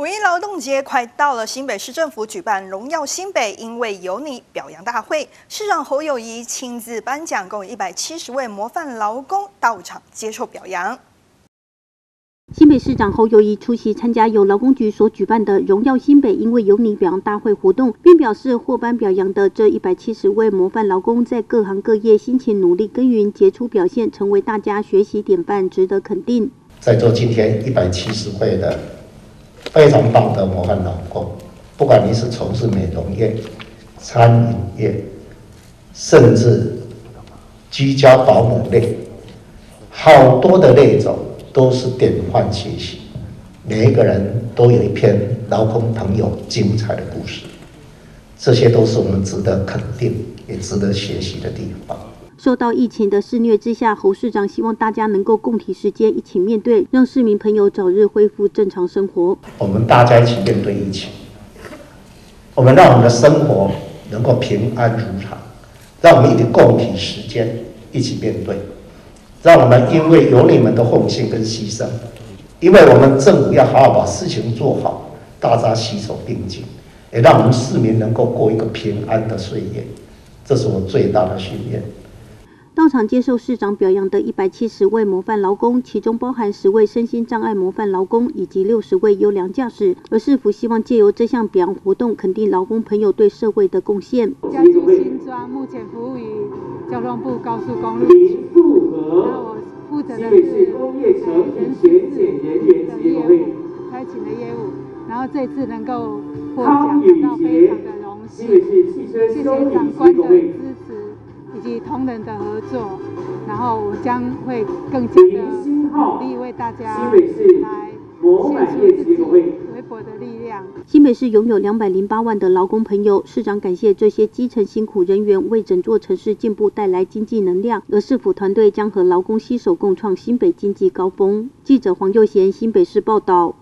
五一劳动节快到了，新北市政府举办“荣耀新北，因为有你”表扬大会，市长侯友谊亲自颁奖，共一百七十位模范劳工到场接受表扬。新北市长侯友谊出席参加由劳工局所举办的“荣耀新北，因为有你”表扬大会活动，并表示获颁表扬的这一百七十位模范劳工，在各行各业辛勤努力耕耘，杰出表现，成为大家学习典范，值得肯定。在座今天一百七十位的非常棒的模范劳工，不管你是从事美容业、餐饮业，甚至居家保姆类，好多的那种。都是典范学习，每一个人都有一篇劳工朋友精彩的故事，这些都是我们值得肯定也值得学习的地方。受到疫情的肆虐之下，侯市长希望大家能够共体时间，一起面对，让市民朋友早日恢复正常生活。我们大家一起面对疫情，我们让我们的生活能够平安如常，让我们一起共体时间，一起面对。让我们因为有你们的奉献跟牺牲，因为我们政府要好好把事情做好，大家携手并进，也让我们市民能够过一个平安的岁月，这是我最大的心愿。到场接受市长表扬的一百七十位模范劳工，其中包含十位身心障碍模范劳工以及六十位优良驾驶。而市府希望借由这项表扬活动，肯定劳工朋友对社会的贡献。家住新庄，目前服务于交通部高速公路局。那我负责的是人事人员的业务，开启的业务。然后这次能够获奖，感到非常的荣幸。谢谢长官的支持以及同仁的合作。然后我将会更加的努力为大家来。献出自己微薄的力量。新北市拥有两百零八万的劳工朋友，市长感谢这些基层辛苦人员为整座城市进步带来经济能量，而市府团队将和劳工携手共创新北经济高峰。记者黄佑贤新北市报道。